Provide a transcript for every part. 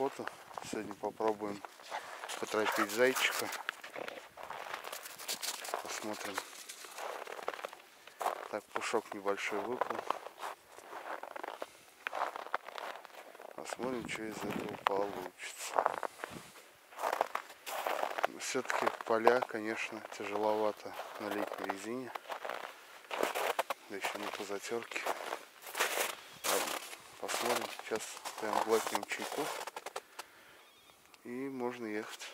охоту. Сегодня попробуем поторопить зайчика. Посмотрим. Так, пушок небольшой выпал. Посмотрим, что из этого получится. Все-таки поля, конечно, тяжеловато на летней резине. Да еще на позатерке. Посмотрим. Сейчас прям глотнем чайку. И можно ехать.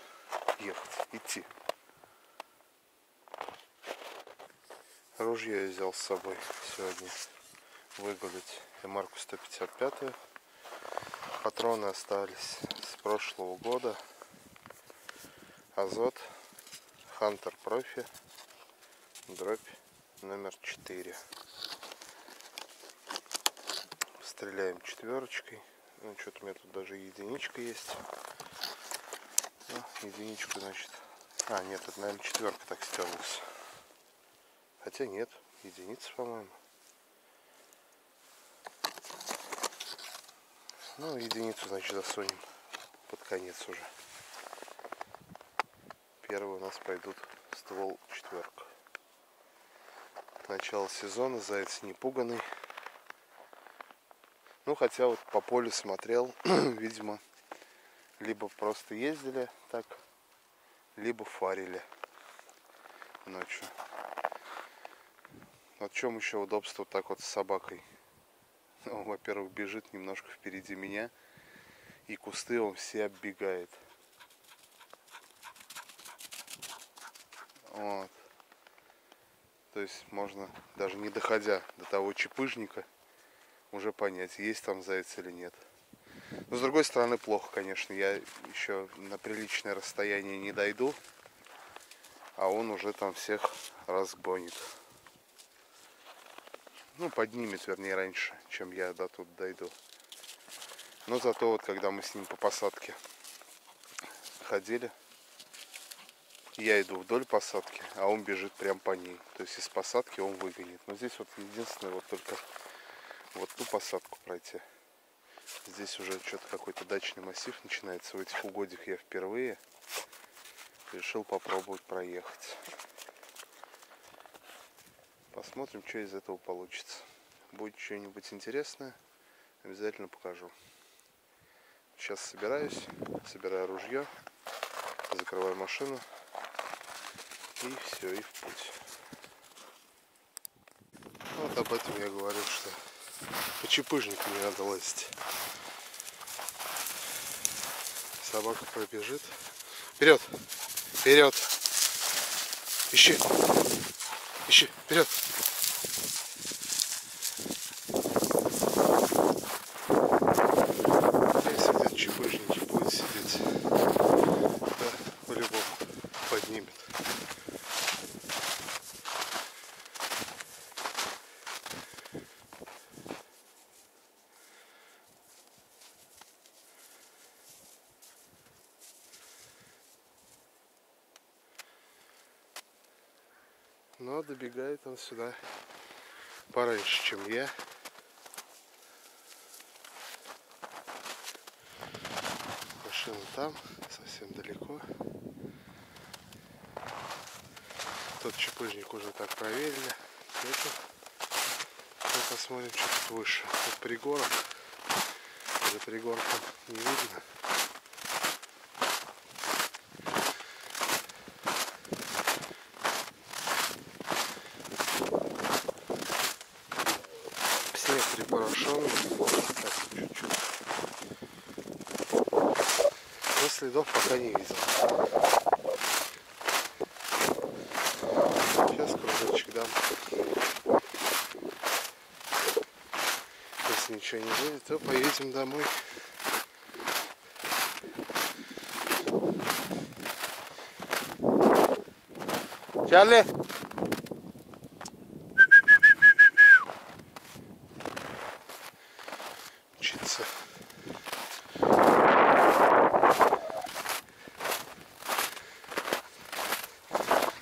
Ехать. Идти. Ружье я взял с собой сегодня выгулить марку 155 патроны остались с прошлого года азот хантер профи дробь номер 4 стреляем четверочкой ну что-то у меня тут даже единичка есть ну, единичку значит а нет это наверное четверка так стерлась Хотя нет, единица, по-моему. Ну, единицу, значит, засунем под конец уже. Первые у нас пойдут ствол четверка. Начало сезона, заяц не пуганный. Ну, хотя вот по полю смотрел, видимо, либо просто ездили так, либо фарили ночью. Вот в чем еще удобство вот так вот с собакой? Он, во-первых, бежит немножко впереди меня, и кусты он все оббегает. Вот. То есть можно, даже не доходя до того чепыжника, уже понять, есть там заяц или нет. Но с другой стороны, плохо, конечно. Я еще на приличное расстояние не дойду, а он уже там всех разгонит ну, поднимет, вернее, раньше, чем я до тут дойду. Но зато вот, когда мы с ним по посадке ходили, я иду вдоль посадки, а он бежит прям по ней. То есть из посадки он выгонит. Но здесь вот единственное, вот только вот ту посадку пройти. Здесь уже что-то какой-то дачный массив начинается. В этих угодьях я впервые решил попробовать проехать. Посмотрим, что из этого получится. Будет что-нибудь интересное, обязательно покажу. Сейчас собираюсь, собираю ружье, закрываю машину и все, и в путь. Вот об этом я говорю, что по чепыжнику не надо лазить. Собака пробежит. Вперед! Вперед! Ищи! Ищи! Вперед! Добегает он сюда пораньше, чем я. Машина там, совсем далеко. Тот чепыжник уже так проверили. Это. Посмотрим, что тут выше. Тут пригорок. За пригорком не видно. припорошенный. Так, чуть-чуть. Но следов пока не видел. Сейчас кружочек дам. Если ничего не будет, то поедем домой. Чарли!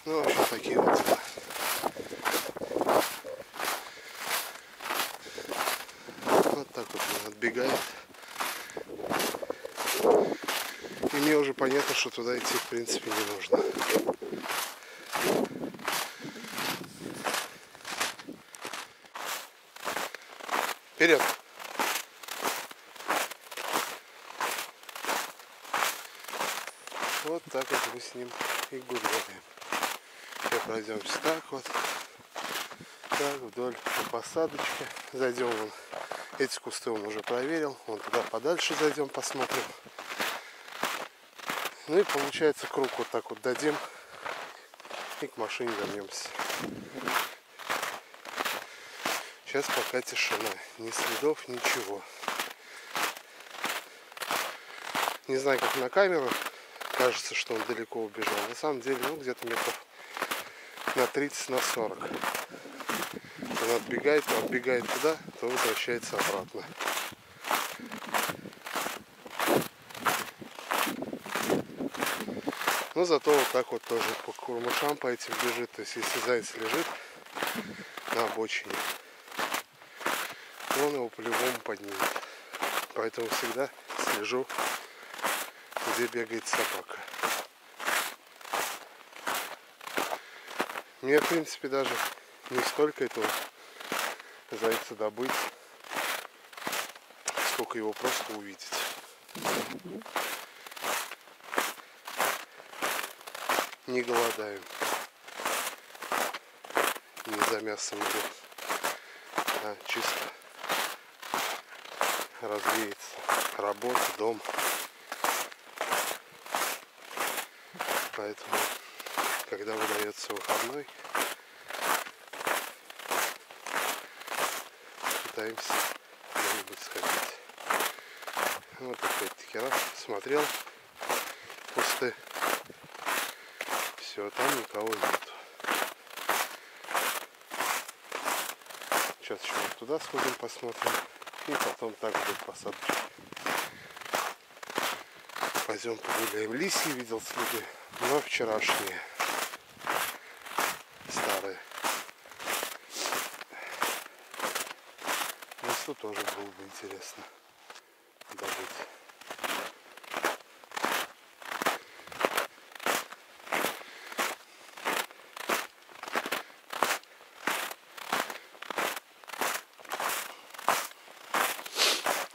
Ну, в общем, такие вот дела. Вот так вот он отбегает. понятно, что туда идти в принципе не нужно. Вперед! Вот так вот мы с ним и гуляем. Сейчас пройдемся так вот. Так, вдоль по посадочке. Зайдем вон. Эти кусты он уже проверил. Вон туда подальше зайдем, посмотрим. Ну и получается круг вот так вот дадим. И к машине вернемся. Сейчас пока тишина. Ни следов, ничего. Не знаю, как на камеру. Кажется, что он далеко убежал. На самом деле, ну, где-то метров на 30, на 40. Он отбегает, то отбегает туда, то возвращается обратно. Но зато вот так вот тоже по курмышам по этим бежит. То есть если заяц лежит на обочине, он его по-любому поднимет. Поэтому всегда слежу, где бегает собака. Мне, в принципе, даже не столько этого зайца добыть, сколько его просто увидеть. Не голодаем. Не за мясом идет, а чисто развеется. Работа, дом. Поэтому, когда выдается выходной, пытаемся куда-нибудь сходить. Вот опять-таки раз смотрел кусты. Все, там никого нет. Сейчас еще туда сходим, посмотрим. И потом так будет посадочка. Пойдем погуляем. Лисьи видел следы, но вчерашние. Старые. Лесу тоже было бы интересно добыть.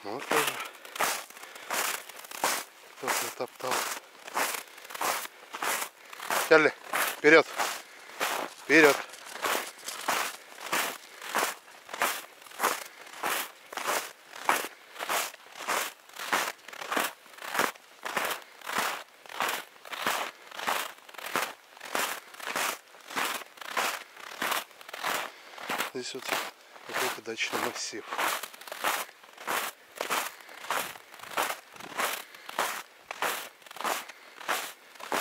Вот тоже кто-то затоптал. Чарли, вперед! Вперед! Здесь вот какой-то дачный массив.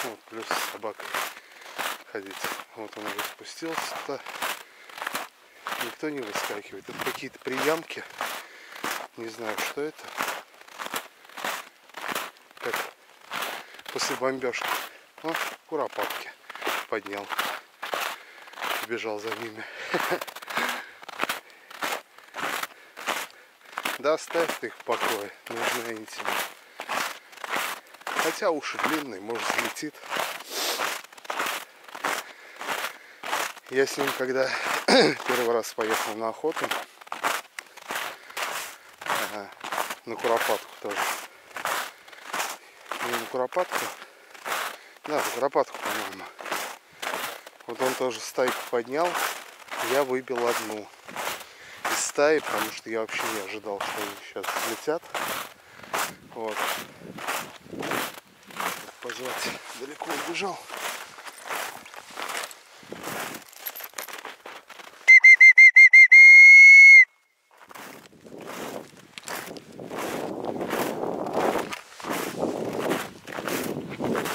Вот, плюс с собакой ходить. Вот он уже спустился туда. Никто не выскакивает. Это какие-то приямки. Не знаю, что это. Как после бомбежки. Вот, куропатки поднял. Бежал за ними. Да оставь ты их в покое. Нужны они тебе. Хотя уши длинные, может взлетит. Я с ним, когда первый раз поехал на охоту, на куропатку тоже. Не на куропатку, да, на куропатку, по-моему. Вот он тоже стайку поднял, я выбил одну из стаи, потому что я вообще не ожидал, что они сейчас взлетят. Вот. Позвать далеко убежал.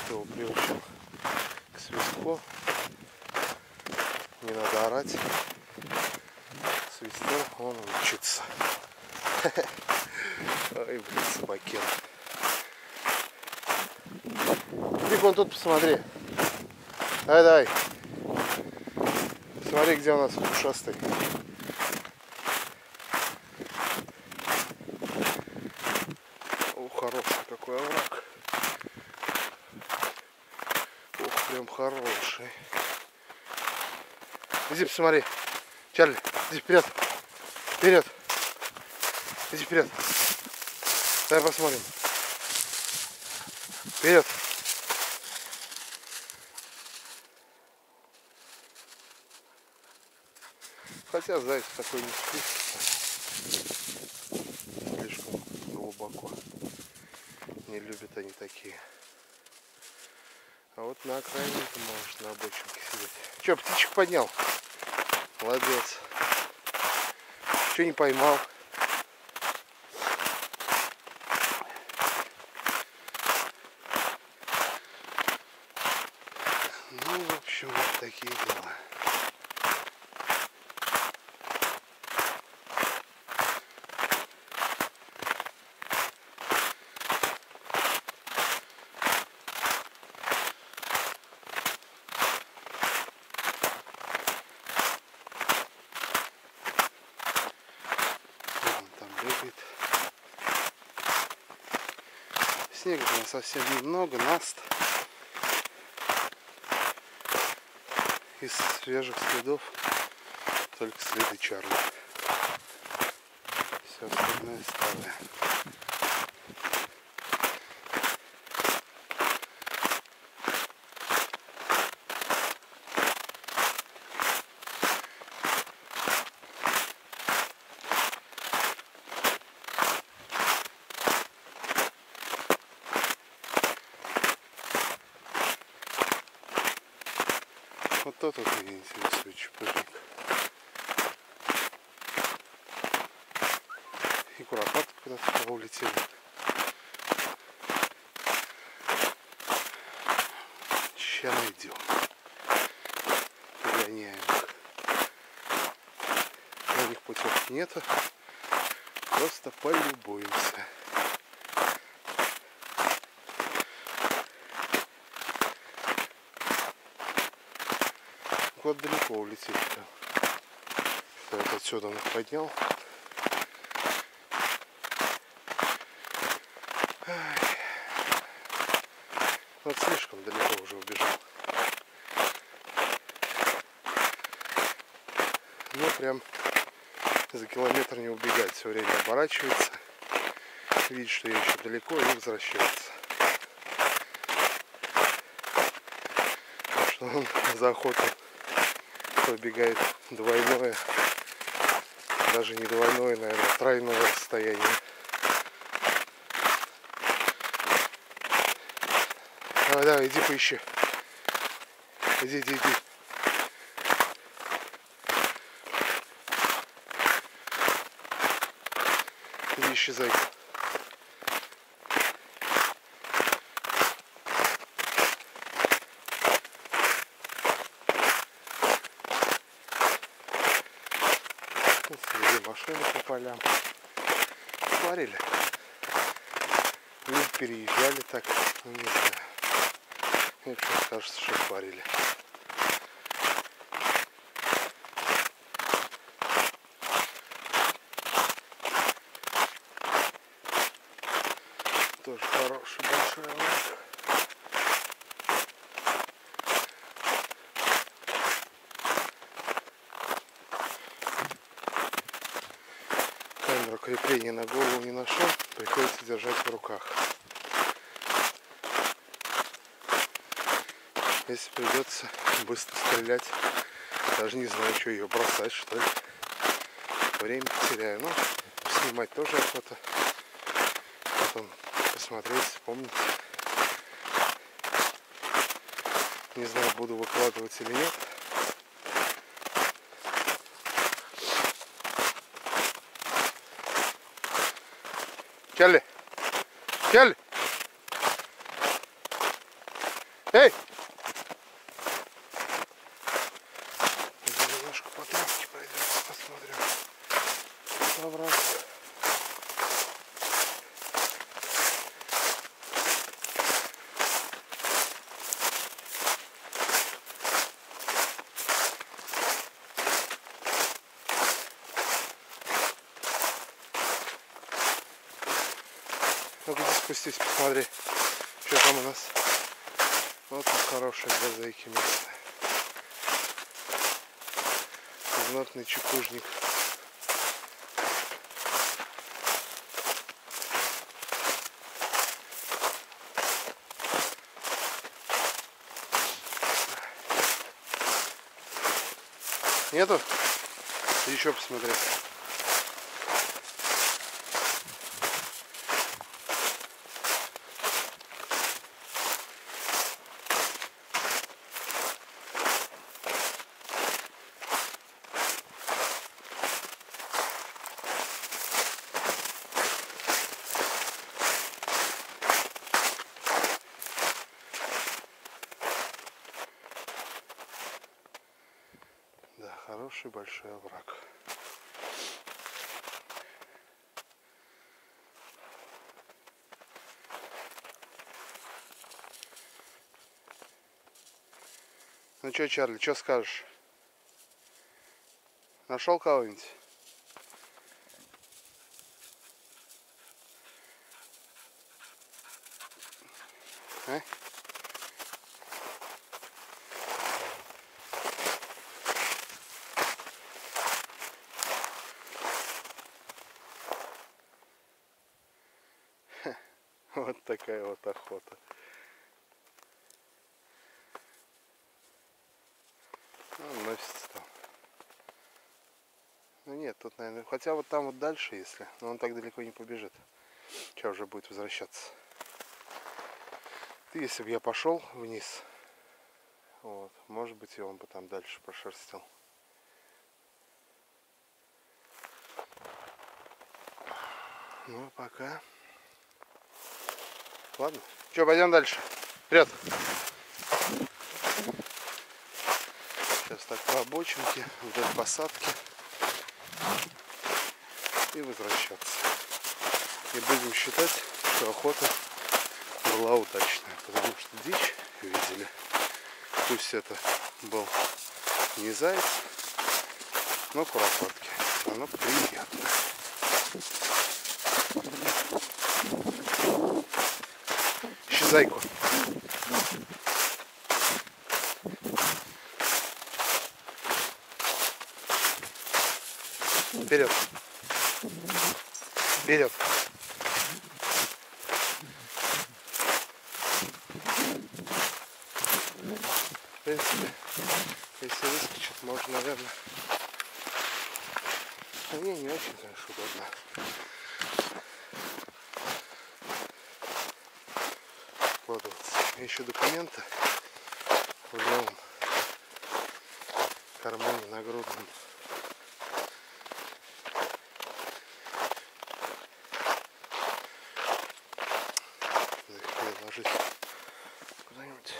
Его приучил к свистку. Не надо орать. Свистел, он учится. Ой, блин, собакен. Иди вон тут посмотри. Давай, давай. Смотри, где у нас ушастый. О, хороший какой овраг. хороший. Иди посмотри. Чарли, иди вперед. Вперед. Иди вперед. Давай посмотрим. Вперед. Хотя заяц такой не спит. Слишком глубоко. Не любят они такие. А вот на окраине ты можешь на обочинке сидеть. Че, птичек поднял? Молодец. Че не поймал? Ну, в общем, вот такие дела. Бегает. Снега там совсем немного, наст. Из свежих следов только следы Чарли. Все остальное старое. Вот тот вот меня интересует чепырник. И куропаты куда-то туда улетели. Сейчас найдем. Погоняем их. На них путевки нету. Просто полюбуемся. Куда далеко прям. Я вот отсюда он поднял. Вот слишком далеко уже убежал. Ну прям за километр не убегать, все время оборачивается. Видит, что я еще далеко и возвращается. Так что он за охоту пробегает двойное, даже не двойное, наверное, тройное расстояние. Давай, давай, иди поищи. Иди, иди, иди. Иди ищи зайку. Тут среди машины по полям. Сварили. Или переезжали так, ну не знаю. Мне кажется, что сварили. Тоже хороший большой лак. Камеру крепления на голову не нашел, приходится держать в руках. Если придется быстро стрелять, даже не знаю, что ее бросать, что ли. Время теряю. Но снимать тоже охота. Потом посмотреть, вспомнить. Не знаю, буду выкладывать или нет. Келли! Келли! Эй! Пойдем Немножко по тропке пройдем, посмотрим. Овраг. Ну-ка спустись, посмотри, что там у нас. Вот тут хорошее для зайки место. Знатный чекужник. Нету? Еще посмотреть. Да, хороший большой овраг. Ну что, Чарли, что скажешь? Нашел кого-нибудь? А? Вот такая вот охота. Он носится там. Ну наверное, хотя вот там вот дальше, если, но он так далеко не побежит. Сейчас уже будет возвращаться. Ты, если бы я пошел вниз, вот, может быть, и он бы там дальше прошерстил. Ну, а пока. Ладно. Че, пойдем дальше. Вперед. Сейчас так по обочинке, вдоль посадки. И возвращаться. И будем считать, что охота была удачная. Потому что дичь видели. Пусть это был не заяц, но куропатки. Оно приятно. Ищи зайку. Вперед. Вперед. В принципе, если выскочит, можно, наверное. А мне не очень, конечно, удобно. Вкладываться. Еще документы в левом кармане нагрудном. Надо их переложить куда-нибудь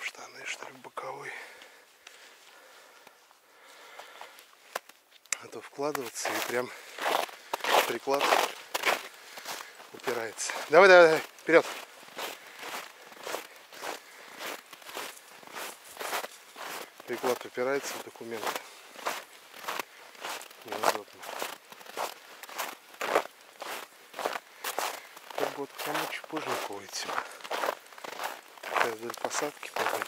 в штаны, что ли, боковой. То вкладываться и прям приклад упирается. Давай, давай, давай, вперед. Приклад упирается в документы. Неудобно. Как вот к тому чепужнику уйти. Сейчас вдоль посадки пойдем.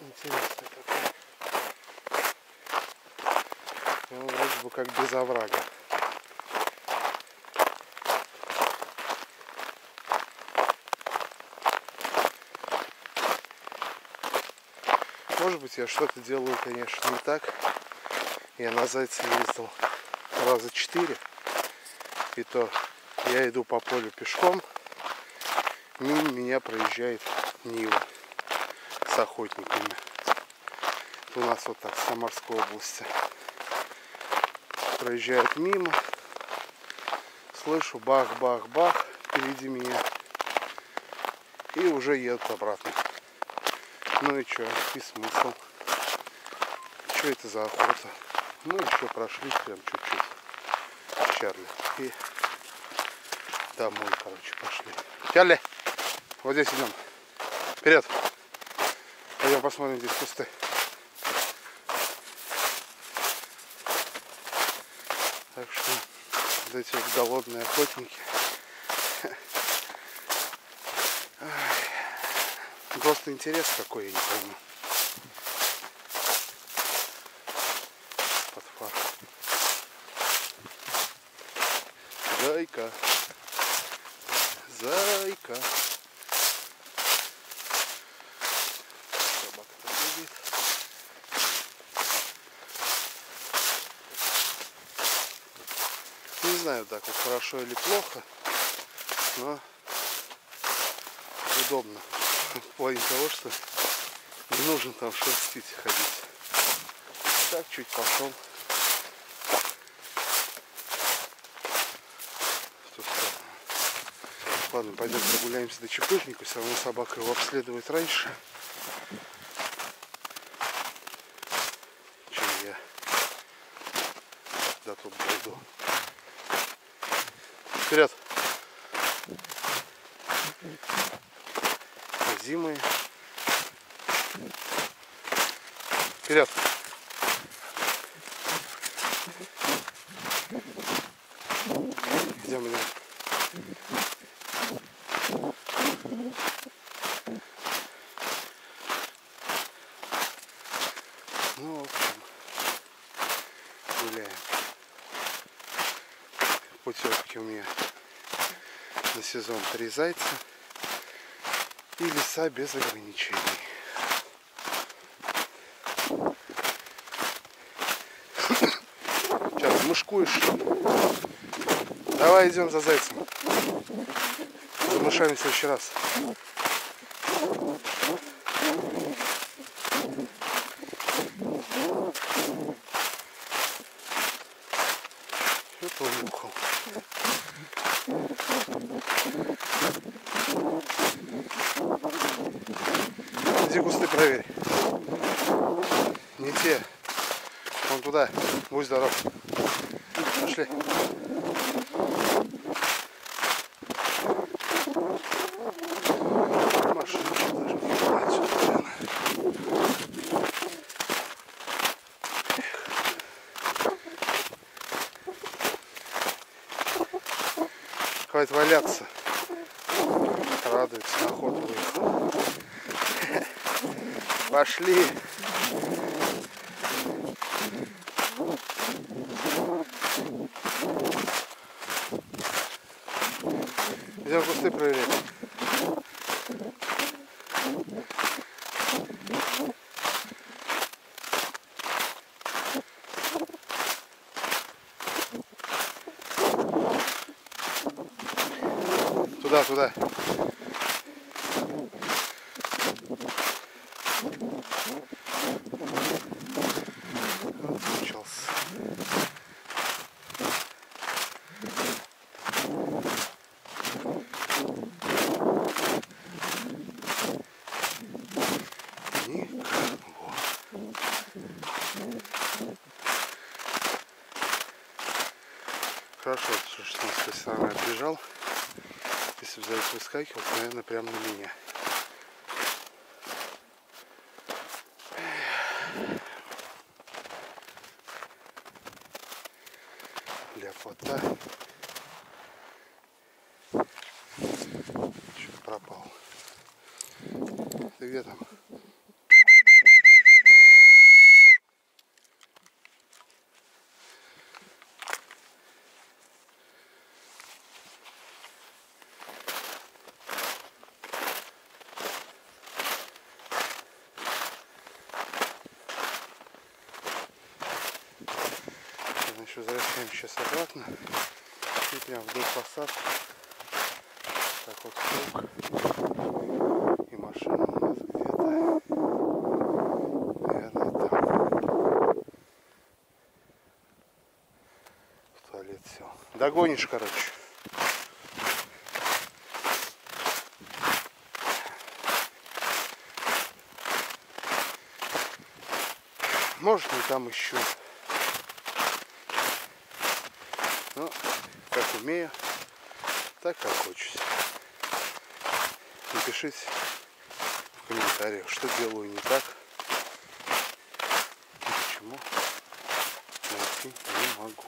Интересно какой. Ну, без оврага. Может быть, я что-то делаю, конечно, не так. Я на Зайце ездил раза четыре. И то я иду по полю пешком. Мимо меня проезжает Нива с охотниками. Это у нас вот так, в Самарской области. Проезжает мимо. Слышу бах-бах-бах впереди меня. И уже едут обратно. Ну и что, и смысл? Что это за охота? Ну еще прошли прям чуть-чуть. Чарли. И домой, короче, пошли. Чарли, вот здесь идем. Вперед. Пойдем посмотрим здесь кусты. Так что вот эти вот голодные охотники. Просто интерес какой, я не пойму. Под фар. Зайка. Зайка. Собака там бегает. Не знаю, так вот хорошо или плохо, но удобно. В плане того, что не нужно там шерстить ходить. Так чуть пошел. Ладно, пойдем прогуляемся до чепыжника. Все равно собака его обследует раньше. Чем я до тут дойду. Вперед! Зимы. Вперед! Идем, идем. Ну, в общем, гуляем. Путевки у меня на сезон три зайца и леса без ограничений. Сейчас, мышкуешь. Давай идем за зайцем. За мышами в следующий раз. Это он ухал. Иди кусты проверь. Не те. Вон туда. Будь здоров. Пошли. Хватит валяться. Радуется, на охоту выехал. Пошли. Идем кусты проверять. Туда, туда. Вот Включался. Никого. Хорошо, что 16 стороны отбежал. Если выскакивал, то, наверное, прямо на меня. Ляпота. Что пропал? Ты где там? Значит, возвращаем сейчас обратно. И прям вдоль посадки. Так вот круг. И машина у нас где-то. Наверное, там. В туалет сел. Догонишь, короче. Может, не там еще. Ну, как умею, так как хочется. Напишите в комментариях, что делаю не так. И почему найти не могу.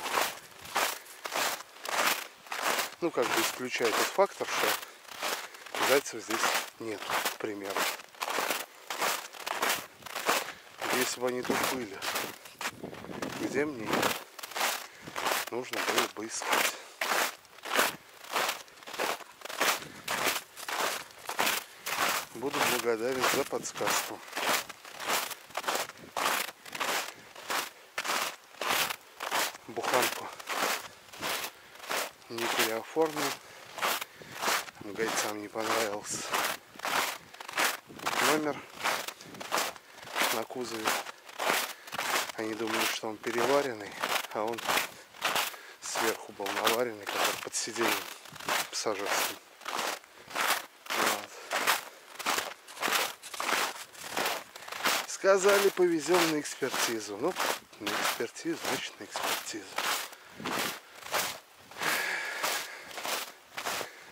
Ну, как бы исключая тот фактор, что зайцев здесь нет, к примеру. Если бы они тут были, где мне нужно было бы искать. Буду благодарен за подсказку. Буханку не переоформил. Гайцам не понравился номер на кузове. Они думали, что он переваренный, а он сверху был наваренный, как под сиденьем пассажирским. Вот. Сказали, повезем на экспертизу. Ну, на экспертизу, значит на экспертизу.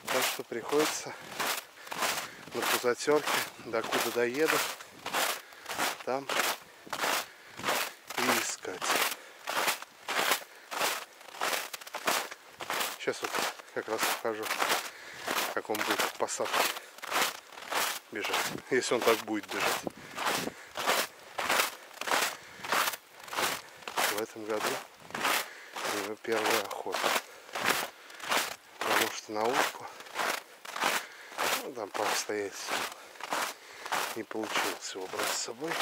Так что приходится на пузатерке, докуда доеду, там и искать. Сейчас вот как раз покажу, как он будет в посадке бежать, если он так будет бежать. В этом году него первая охота. Потому что на утку, ну там по обстоятельствам, не получилось его брать с собой.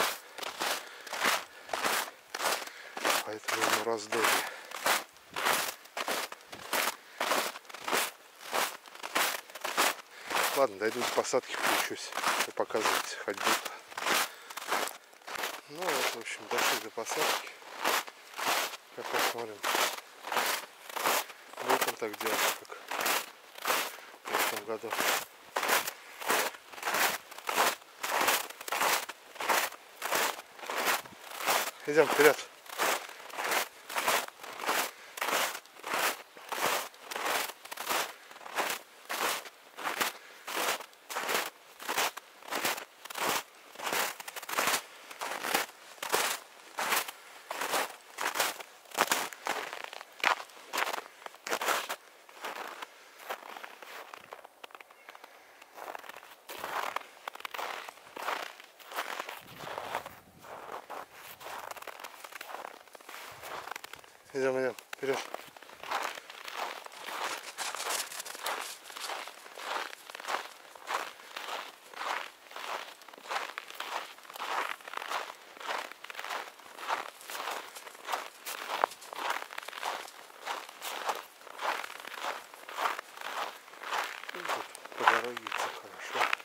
Поэтому ему раздолье. Ладно, дойду до посадки, включусь и показывать ходьбу. Ну вот, в общем, дошли до посадки. Будет он так делать, как в прошлом году. Идем вперед. Идем, идем, вперед. Ну, тут По дороге идти хорошо.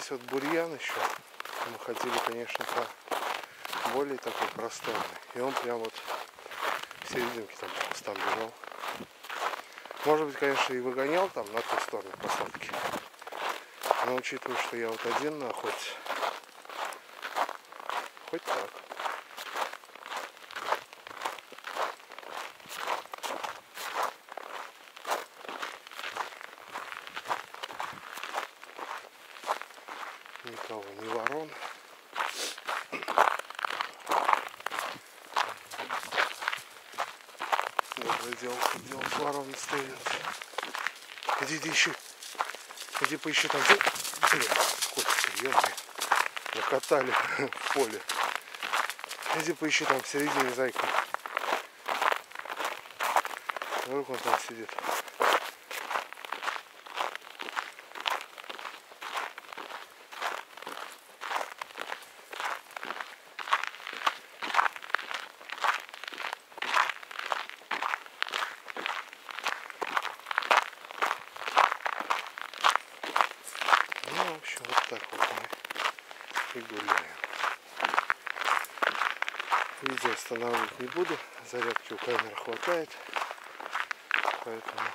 Здесь вот бурьян еще. Мы ходили, конечно, по более такой просторный. И он прям вот в серединке там по кустам бежал. Может быть, конечно, и выгонял там на ту сторону посадки. Но учитывая, что я вот один на охоте, хоть так. Никого, ни ворон. Доброе дело, дело ворон стоит. Иди, иди, ищи. Иди поищи там. Блин, котики, ёбаный. Накатали в поле. Иди поищи там в середине зайка. Вдруг он там сидит. так вот мы и гуляем. Видео останавливать не буду, зарядки у камеры хватает, поэтому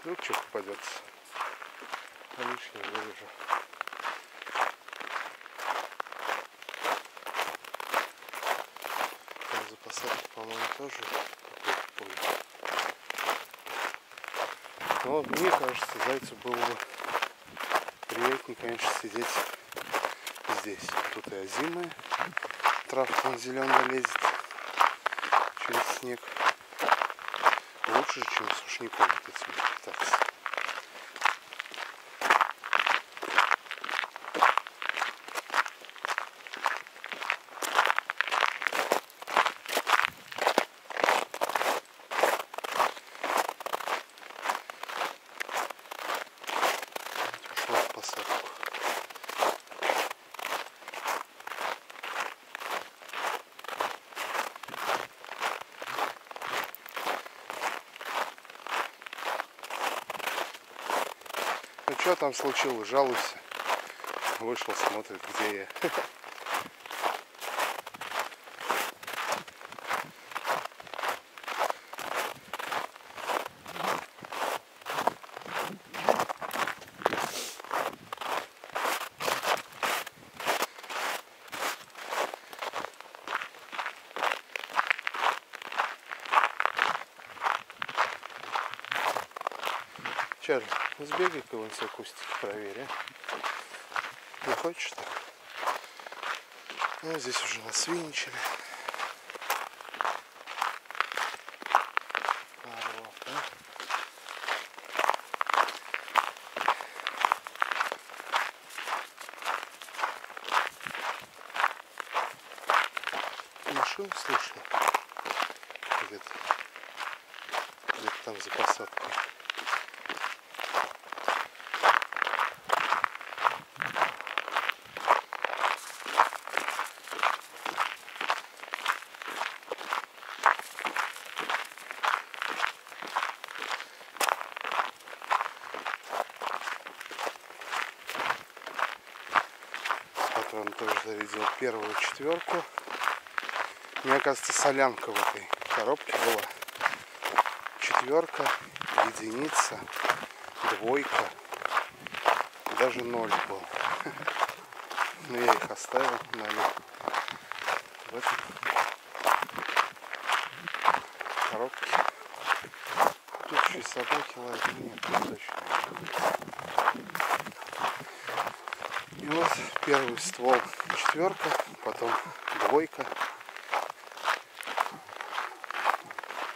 вдруг что попадется, а лишнее вырежу. Там за по-моему, тоже поле. Но мне кажется, зайцу было бы приятнее, конечно, сидеть здесь. Тут и озимая травка зеленая лезет через снег. Лучше, чем сушником этим питаться. Пошел в посадку. Ну что там случилось? Жалуйся. Вышел, смотрит, где я. Чарли, сбегай-ка вон все кустики проверь, а? Не хочешь так? Ну, здесь уже насвинчили. Вот, а? Машину слышно? Где-то. Где-то там за посадкой. Патрон тоже зарядил первую четверку. Мне кажется, солянка в этой коробке была. Четверка, единица, двойка, даже ноль был. Но я их оставил на в этой коробке. Тут еще собаки лазят. Нет, точно первый ствол четверка, потом двойка,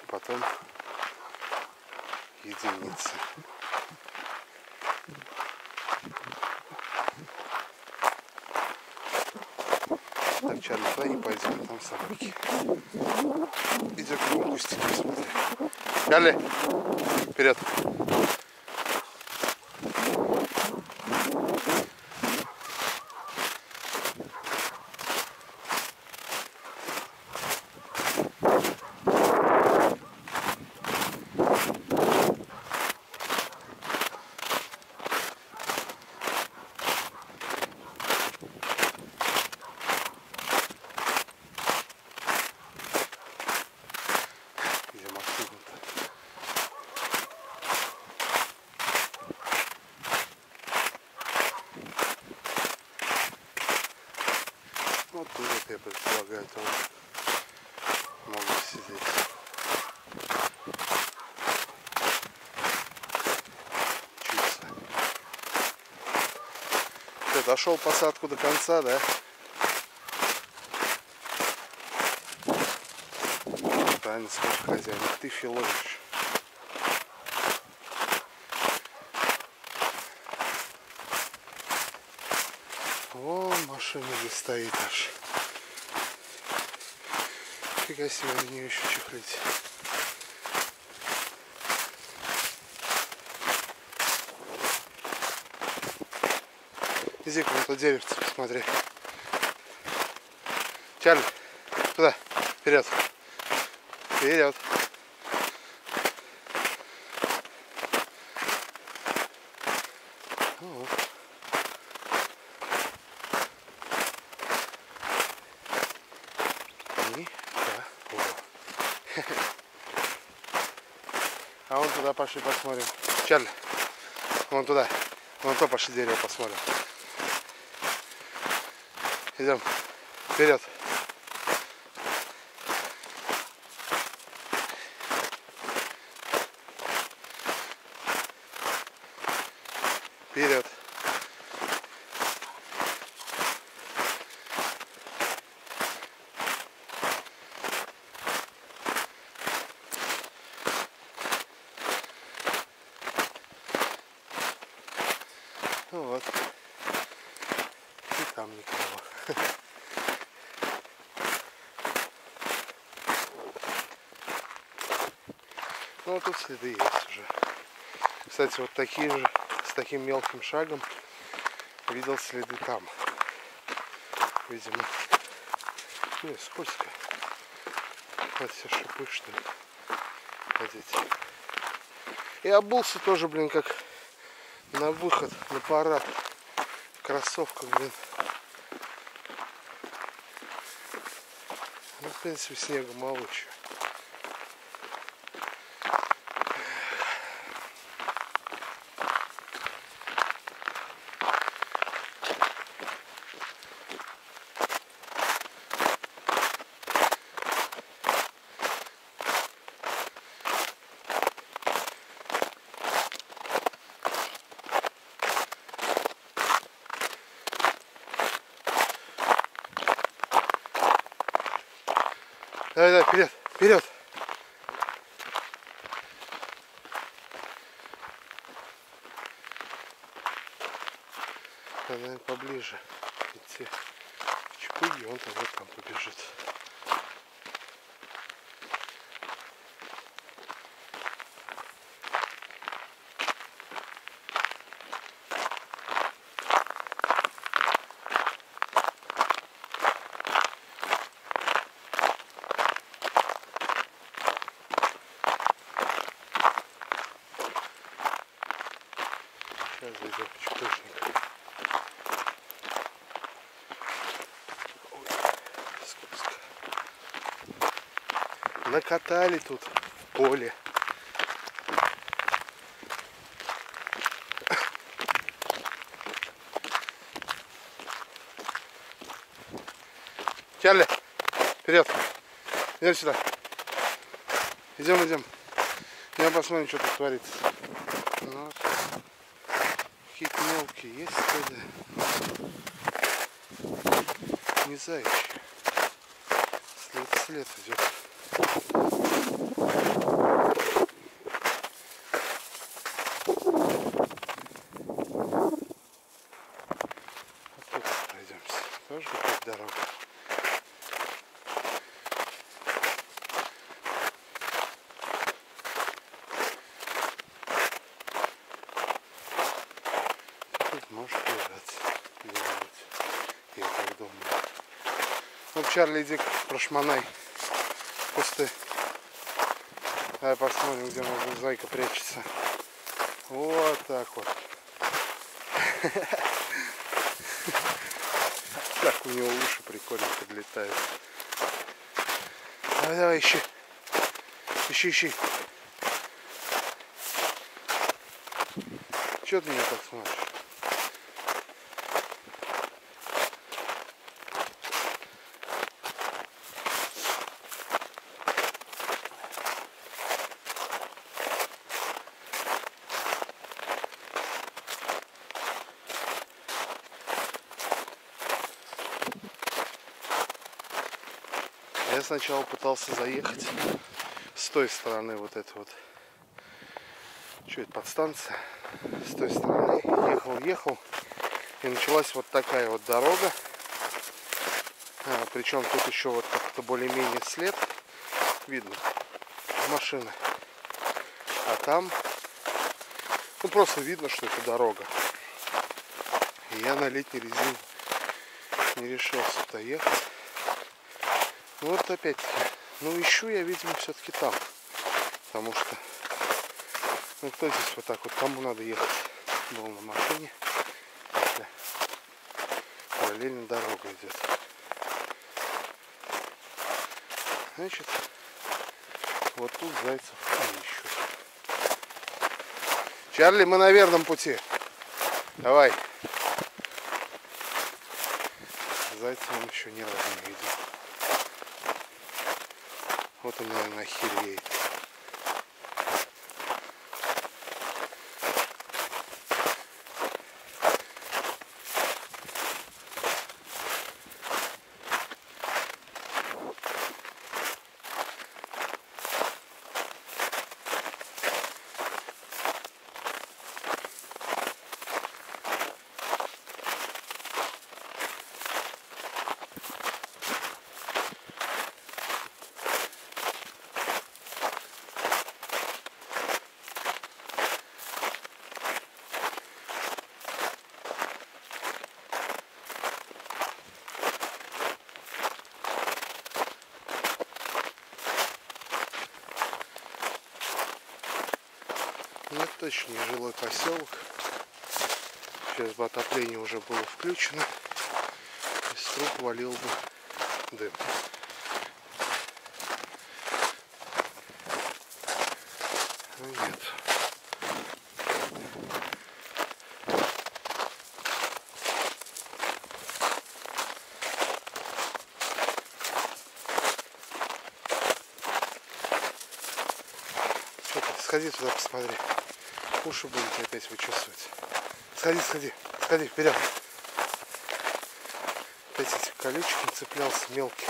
потом единица. Так, Чарли, туда не пойдем, там собаки. Иди к тому кустику, смотри. Чарли, вперед. Где машина-то? Вот тут вот, я предполагаю, тоже можно сидеть. Учиться. Ты дошел посадку до конца, да? Правильно скажешь, хозяин, ты филович. О, машина здесь стоит аж. Фига себе на нее еще чехлить. Иди к то деревце, посмотри. Чарль, туда, вперед. Вперед. Ну а вон туда пошли посмотрим. Чарль, вон туда. Вон то пошли дерево посмотрим. Идем. Вперед. Ну вот. И там никого. Ну вот тут следы есть уже. Кстати, вот такие же, с таким мелким шагом видел следы там. Видимо. Не, скользко. Вот все шипы, что ли. Хотите. И обулся тоже, блин, как на выход, на парад. В кроссовках, блин. Ну, в принципе, снега мало еще. Давай, давай, вперед, вперед. Надо, наверное, поближе идти к чепыге, он тогда там побежит. Сейчас зайдем в чепыжник. Ой, скользко. Накатали тут поле. Чарли, вперед. Идем сюда. Идем, идем. Я посмотрим, что тут творится. Ну. Какие-то мелкие есть следы. Не заячьи. След, след идет. Ну, Чарли, иди прошмонай кусты. Давай посмотрим, где может зайка прячется. Вот так вот. Как у него уши прикольно подлетают. Давай, давай, ищи. Ищи, ищи. Чего ты меня так смотришь? Я сначала пытался заехать с той стороны вот это вот. Что это, подстанция? С той стороны. Ехал, ехал. И началась вот такая вот дорога. А, причем тут еще вот как-то более-менее след видно машины. А там ну просто видно, что это дорога. И я на летней резине не решился туда ехать. Вот опять-таки, ну ищу я, видимо, все-таки там. Потому что, ну кто здесь вот так вот, кому надо ехать? Был на машине. Параллельно дорога идет. Значит, Вот тут зайцев не ищут. Чарли, мы на верном пути. Давай. Зайца он еще ни разу не видел. Вот он, наверное, охереет. Нет, точно не жилой поселок. Сейчас бы отопление уже было включено. Из труб валил бы дым. Но нет. Сходи туда посмотри. Уши будете опять вычесывать. Сходи, сходи, сходи, вперед. Опять эти колючки цеплялся мелких.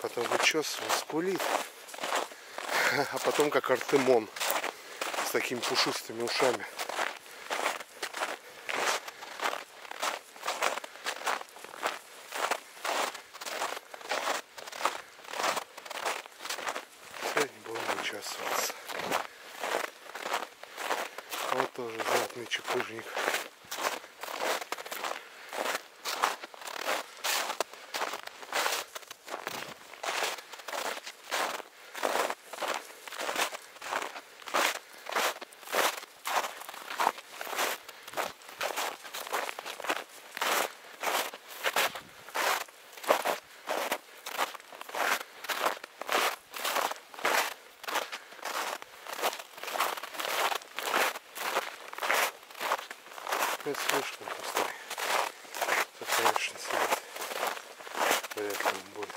Потом вычесывал, скулит. А потом как Артемон. С такими пушистыми ушами. Все, не будем участвоваться. Вот тоже знатный чепужник. Это слишком пустой. Тут, конечно, сидит. Вряд ли он будет.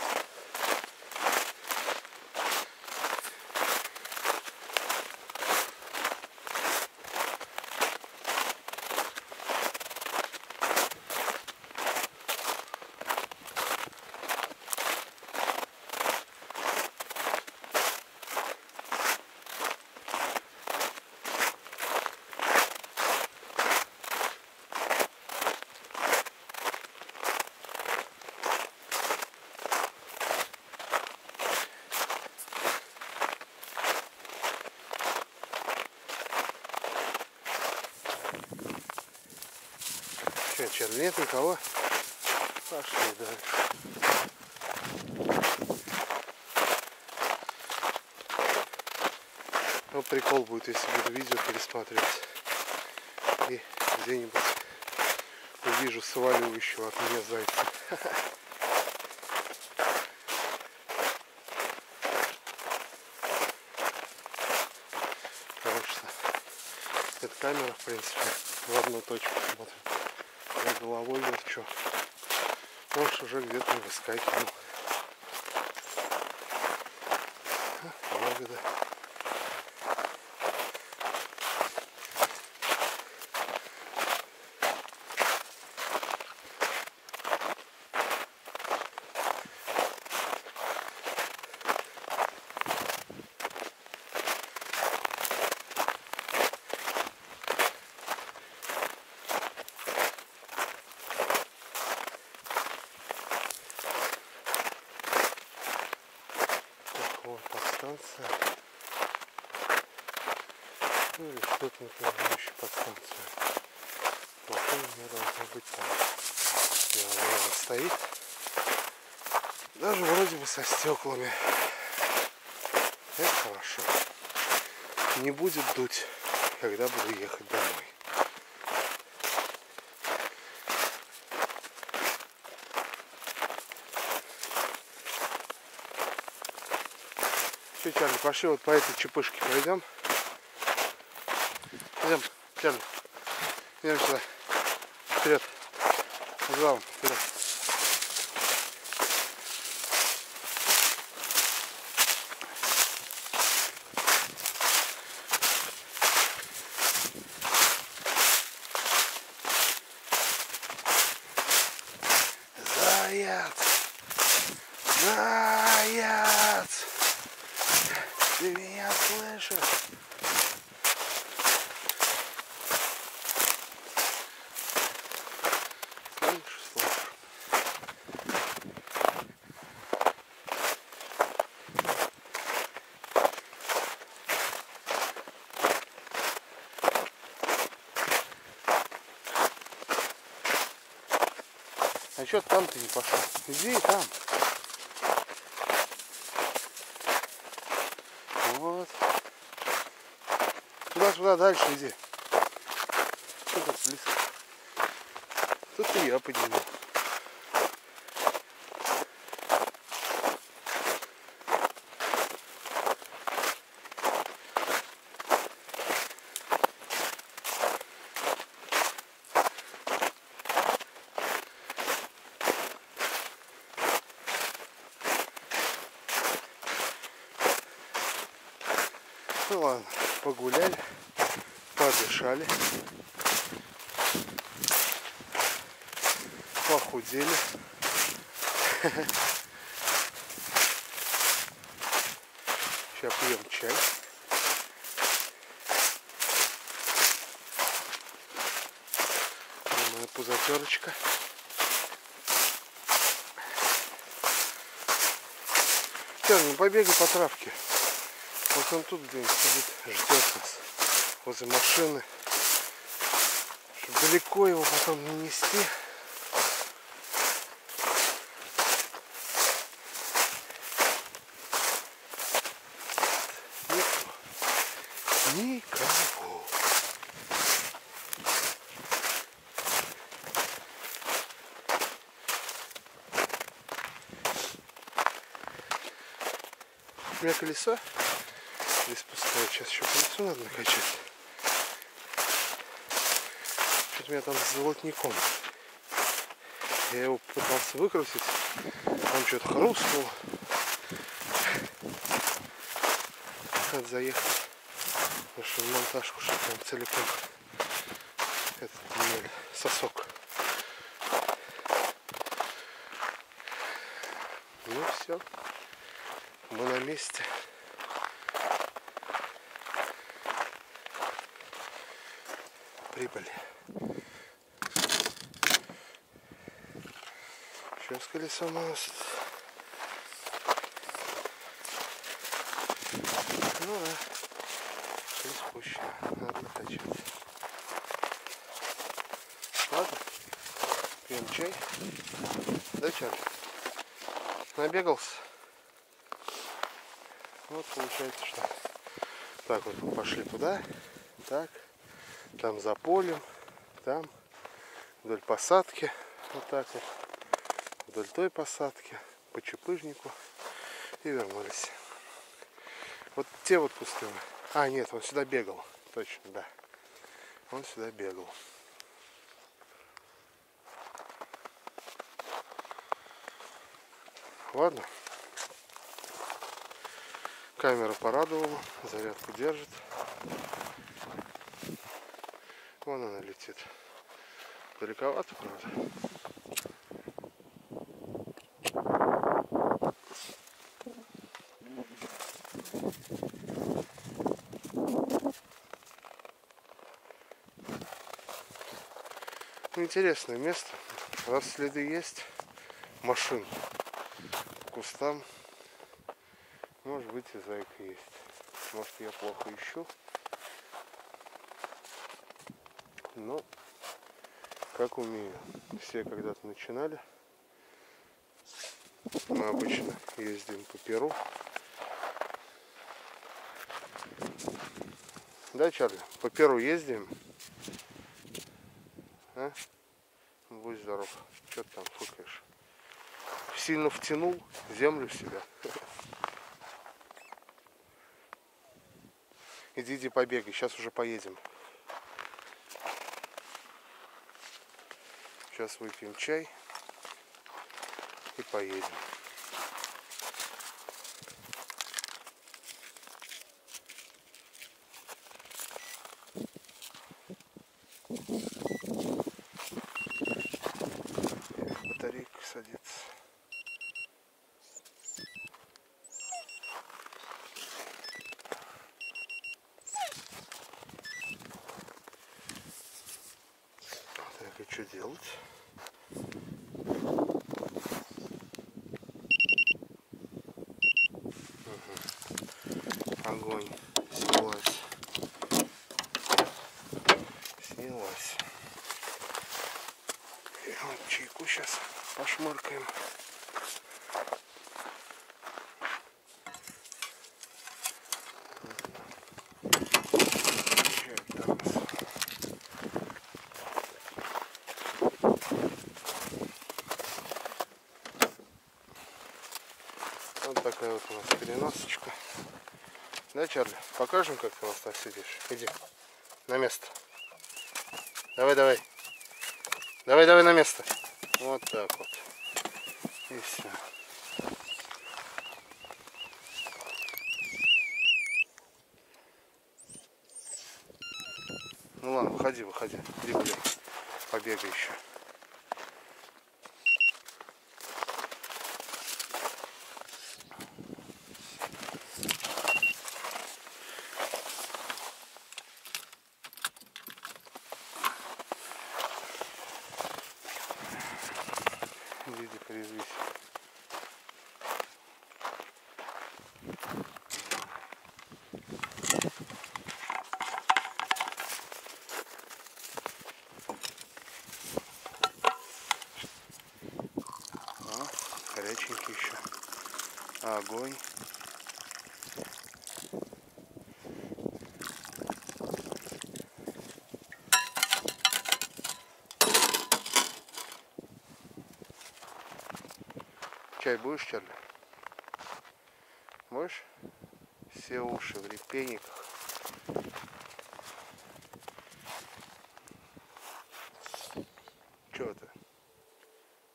Чарли, нет никого? Пошли дальше. Ну, прикол будет, если буду видео пересматривать. И где-нибудь увижу сваливающего от меня зайца. Потому что эта камера, в принципе, в одну точку смотрит. Головой верчу. Может уже где-то выскакивал. А, Ягода. Так, вот подстанция. Ну еще подстанция. Потом не должно быть там. И стоит. Даже вроде бы со стеклами. Это хорошо. Не будет дуть, когда буду ехать домой. Все, Чарли, пошли вот по этой чепышке пройдем. Идем, Чарли. Идем сюда. Вперед. Залом, вперед. Заяц! Заяц! Ты меня слышишь? Слышу, слышу. А что там ты не пошел? Иди там. Вот. Туда-туда дальше иди. Что тут близко? Тут и я подниму. Ну ладно, погуляли, подышали, похудели. Сейчас пьем чай. Вот моя пузатерочка. Сейчас, ну побегай по травке. Вот он тут где-нибудь сидит, ждет нас возле машины. Чтобы далеко его потом не нести. Никого. Никого. Колесо здесь пустое. Сейчас еще колесо надо накачать. Что-то меня там с золотником. Я его пытался выкрутить. Там что-то хрустнуло. Надо заехать. Потому в монтажку, чтобы там целиком этот мель, сосок. Ну все. Мы на месте. Прибыли. Сейчас колесо у нас. Ну да. Все спущено. Надо качать. Ладно. Пьем чай. Да, Чарли? Набегался. Вот получается, что так вот пошли туда, так, там за полем, там вдоль посадки, вот так вот, вдоль той посадки, по чепыжнику и вернулись. Вот те вот кусты. А, нет, он сюда бегал, точно, да. Он сюда бегал. Ладно. Камера порадовала, зарядку держит. Вон она летит. Далековато, правда. Интересное место. Раз следы есть машин к кустам может быть и зайка есть. Может я плохо ищу. Но как умею. Все когда-то начинали. Мы обычно ездим по Перу. Да, Чарли? По Перу ездим. А? Ну, будь здоров. Что ты там фукаешь? Сильно втянул землю в себя. Иди, иди, побегай, сейчас уже поедем. Сейчас выпьем чай и поедем. Батарейка садится. Так, и что делать? Огонь снялась. Снялась. И вот чайку сейчас пошмыркаем. Чай термос. Вот такая вот у нас переносочка. Да, Чарли? Покажем, как ты у нас так сидишь. Иди. На место. Давай, давай. Давай, давай на место. Вот так вот. И все. Ну ладно, выходи, выходи. Иди гуляй. Побегай еще. Иди, иди, порезвись. А, горяченький еще. Огонь. Чай будешь, Чарли? Будешь? Все уши в репейниках. Чё ты?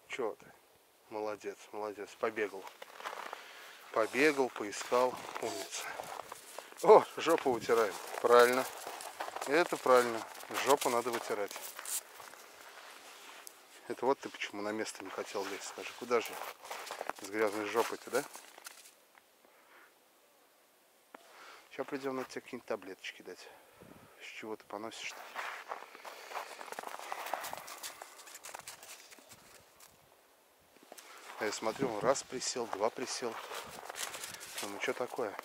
Чё ты? Молодец, молодец. Побегал. Побегал, поискал. Умница. О, жопу вытираем. Правильно. Это правильно. Жопу надо вытирать. Это вот ты почему на место не хотел лезть. Скажи, куда же? С грязной жопой-то, да? Сейчас придем на тебе какие-нибудь таблеточки дать. С чего ты поносишь-то? А я смотрю, он раз присел, два присел. Ну что такое?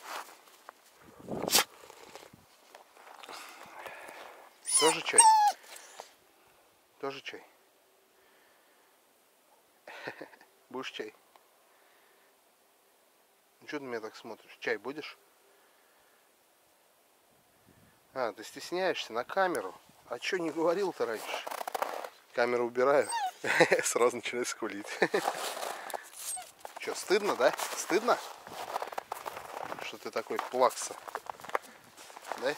Тоже чай? Тоже чай? Будешь чай? Что на меня так смотришь? Чай будешь? А, ты стесняешься на камеру? А что не говорил-то раньше? Камеру убираю. Сразу начинаю скулить. Что, стыдно, да? Стыдно? Что ты такой плакса? Да?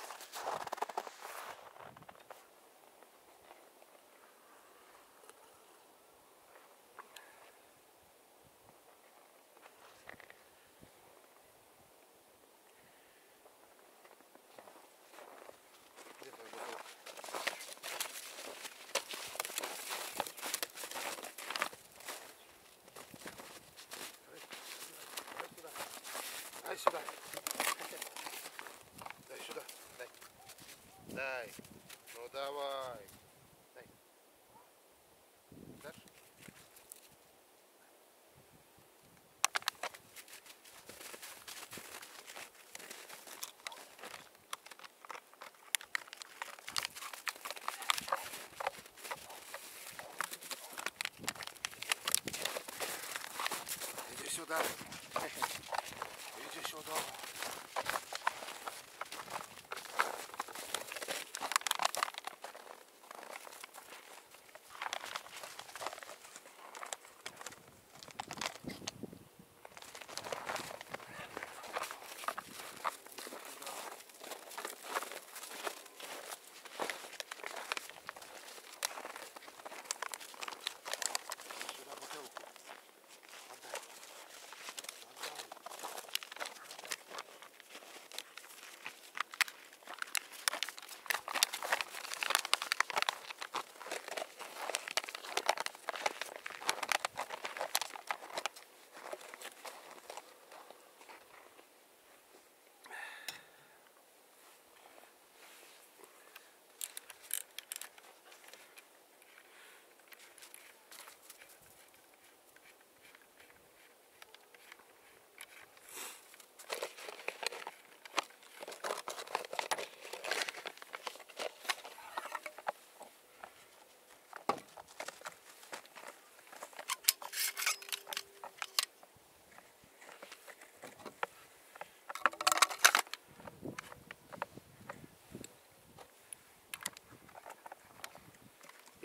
Дай сюда. Дай сюда. Дай. Дай. Ну давай. Дай. Дашь? Иди сюда. Иди сюда.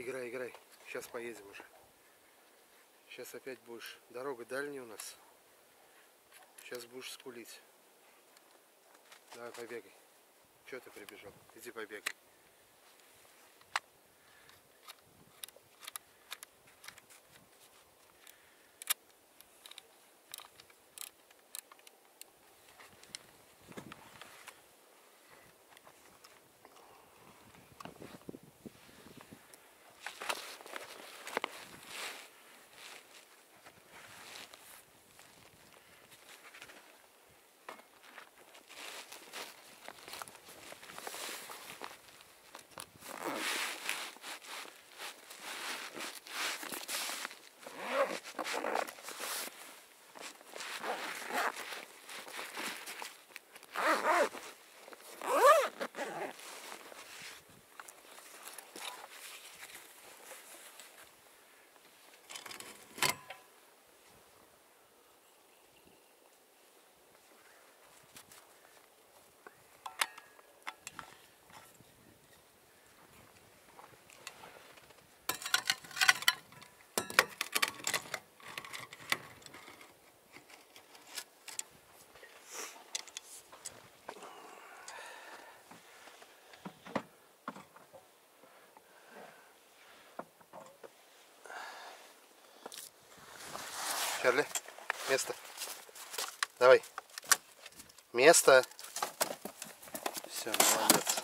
Играй, играй. Сейчас поедем уже. Сейчас опять будешь. Дорога дальняя у нас. Сейчас будешь скулить. Давай побегай. Че ты прибежал? Иди побегай. Чарли, место. Давай. Место. Все, молодец.